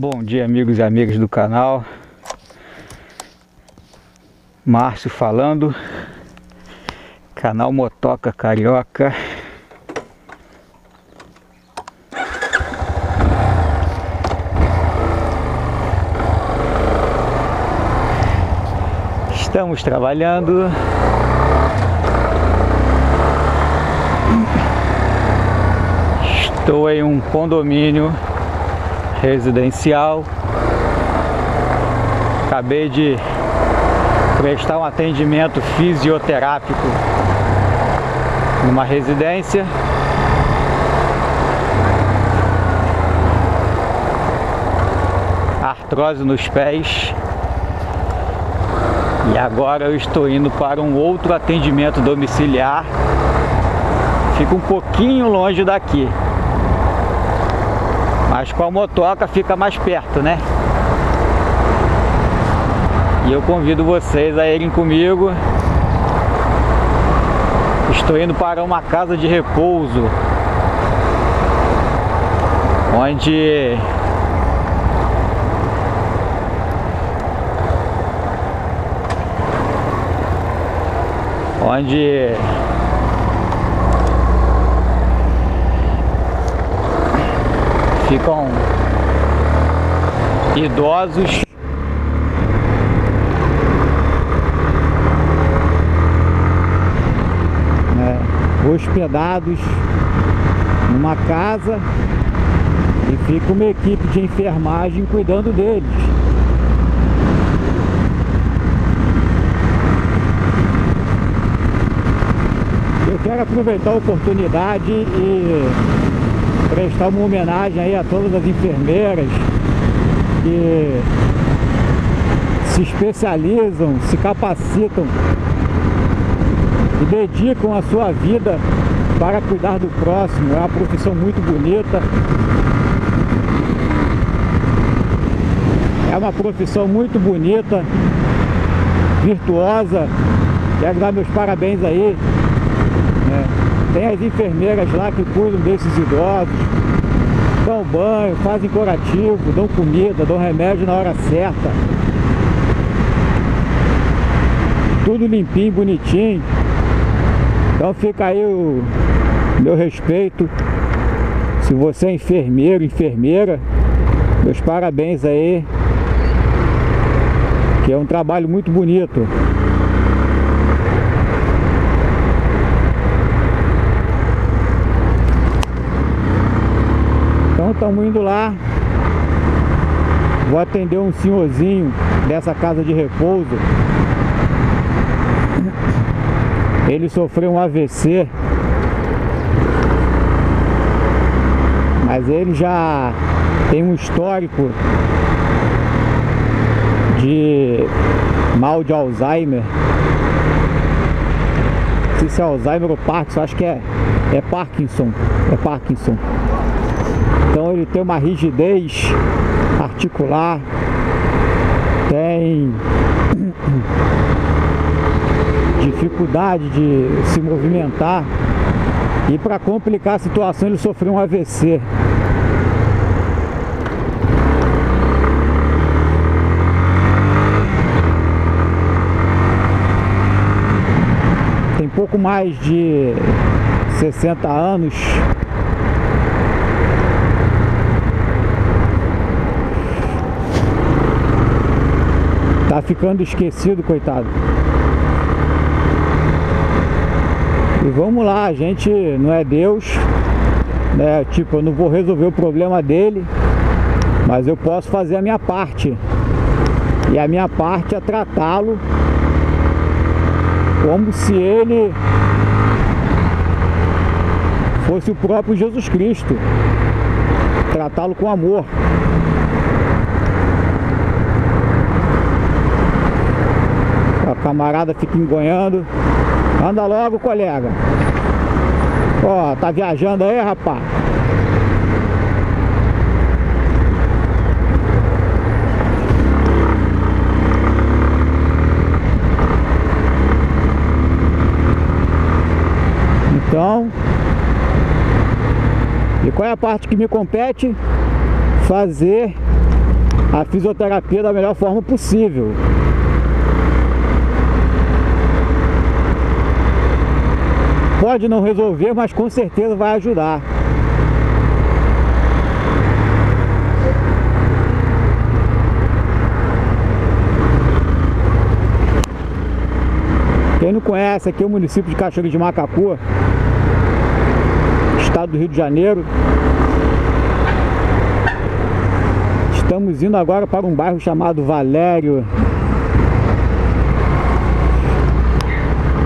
Bom dia amigos e amigas do canal. Márcio falando. Canal Motoca Carioca. Estamos trabalhando. Estou em um condomínio residencial. Acabei de prestar um atendimento fisioterápico numa residência. Artrose nos pés. E agora eu estou indo para um outro atendimento domiciliar. Fica um pouquinho longe daqui. Mas com a motoca fica mais perto, né? E eu convido vocês a irem comigo. Estou indo para uma casa de repouso. Onde onde ficam idosos né, hospedados numa casa e fica uma equipe de enfermagem cuidando deles. Eu quero aproveitar a oportunidade e prestar uma homenagem aí a todas as enfermeiras que se especializam, se capacitam e dedicam a sua vida para cuidar do próximo. É uma profissão muito bonita. É uma profissão muito bonita, virtuosa. Quero dar meus parabéns aí. Né? Tem as enfermeiras lá que cuidam desses idosos, dão banho, fazem curativo, dão comida, dão remédio na hora certa. Tudo limpinho, bonitinho. Então fica aí o meu respeito. Se você é enfermeiro, enfermeira, meus parabéns aí. Que é um trabalho muito bonito. Estamos indo lá. Vou atender um senhorzinho dessa casa de repouso. Ele sofreu um AVC. Mas ele já tem um histórico de mal de Alzheimer. Não sei se é Alzheimer ou Parkinson, acho que é, é Parkinson. É Parkinson. Tem uma rigidez articular, tem dificuldade de se movimentar e para complicar a situação ele sofreu um AVC. Tem pouco mais de 60 anos ficando esquecido, coitado. E vamos lá, a gente não é Deus, né? Tipo, eu não vou resolver o problema dele, mas eu posso fazer a minha parte. E a minha parte é tratá-lo como se ele fosse o próprio Jesus Cristo. Tratá-lo com amor. Camarada fica engonhando. Anda logo, colega. Ó, tá viajando aí, rapaz? Então, e qual é a parte que me compete? Fazer a fisioterapia da melhor forma possível. Pode não resolver, mas com certeza vai ajudar. Quem não conhece, aqui é o município de Cachoeira de Macapua, estado do Rio de Janeiro. Estamos indo agora para um bairro chamado Valério,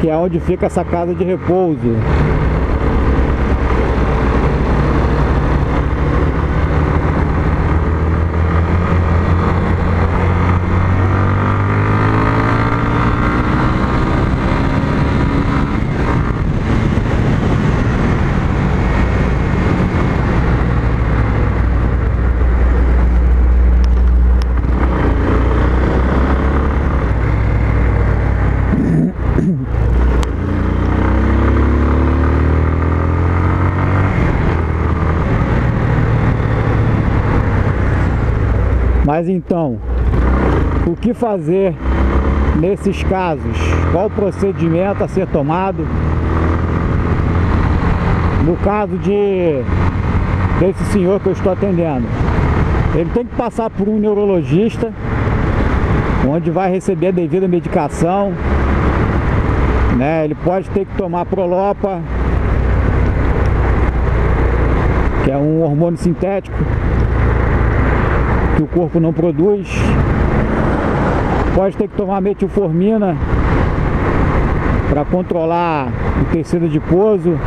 que é onde fica essa casa de repouso. Mas então, o que fazer nesses casos? Qual o procedimento a ser tomado? No caso de desse senhor que eu estou atendendo, ele tem que passar por um neurologista, onde vai receber a devida medicação, né? Ele pode ter que tomar prolopa, que é um hormônio sintético que o corpo não produz. Pode ter que tomar metilformina para controlar o tecido adiposo.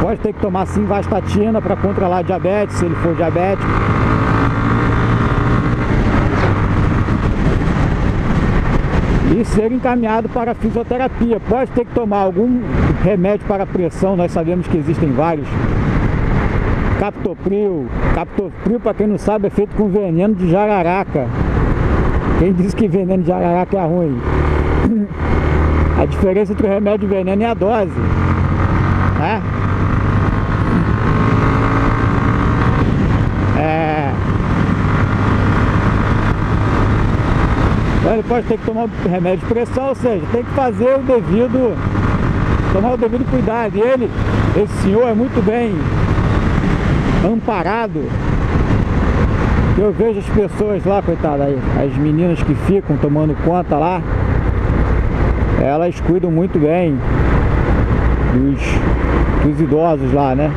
Pode ter que tomar simvastatina para controlar diabetes, se ele for diabético. E ser encaminhado para a fisioterapia. Pode ter que tomar algum remédio para pressão, nós sabemos que existem vários Captopril. Captopril, para quem não sabe, é feito com veneno de jararaca. Quem diz que veneno de jararaca é ruim? A diferença entre o remédio e o veneno é a dose. Né? É... Então ele pode ter que tomar remédio de pressão, ou seja, tem que fazer o devido, tomar o devido cuidado. E ele, esse senhor é muito bem amparado. Eu vejo as pessoas lá, coitada, as meninas que ficam tomando conta lá, elas cuidam muito bem dos, dos idosos lá, né?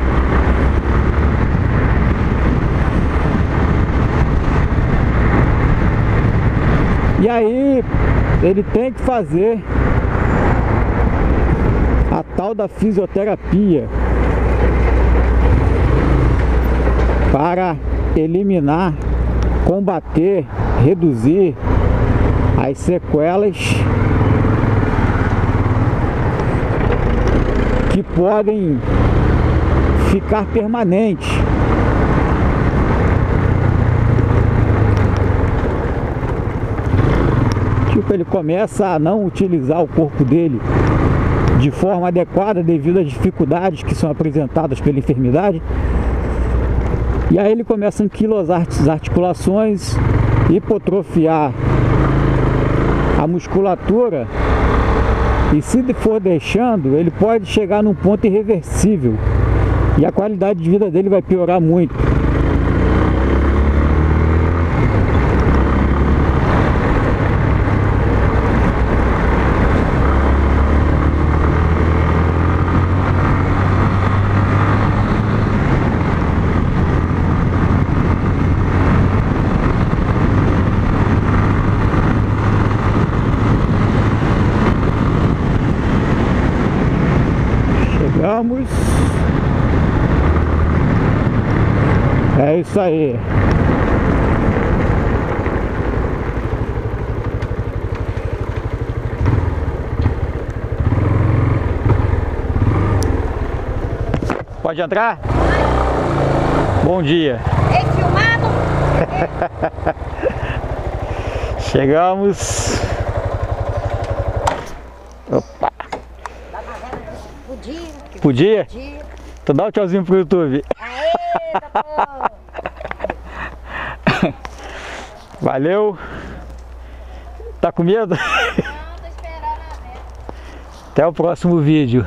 E aí ele tem que fazer a tal da fisioterapia. Para eliminar, combater, reduzir as sequelas que podem ficar permanentes. Tipo, ele começa a não utilizar o corpo dele de forma adequada devido às dificuldades que são apresentadas pela enfermidade e aí ele começa a anquilosar as articulações, hipotrofiar a musculatura e se for deixando, ele pode chegar num ponto irreversível e a qualidade de vida dele vai piorar muito. Chegamos. É isso aí. Pode entrar? Bom dia. É filmado? Chegamos. Opa. Podia. Podia? Podia. Então dá um tchauzinho pro YouTube. Aê, tá bom. Valeu. Tá com medo? Não, tô esperando a meta. Até o próximo vídeo.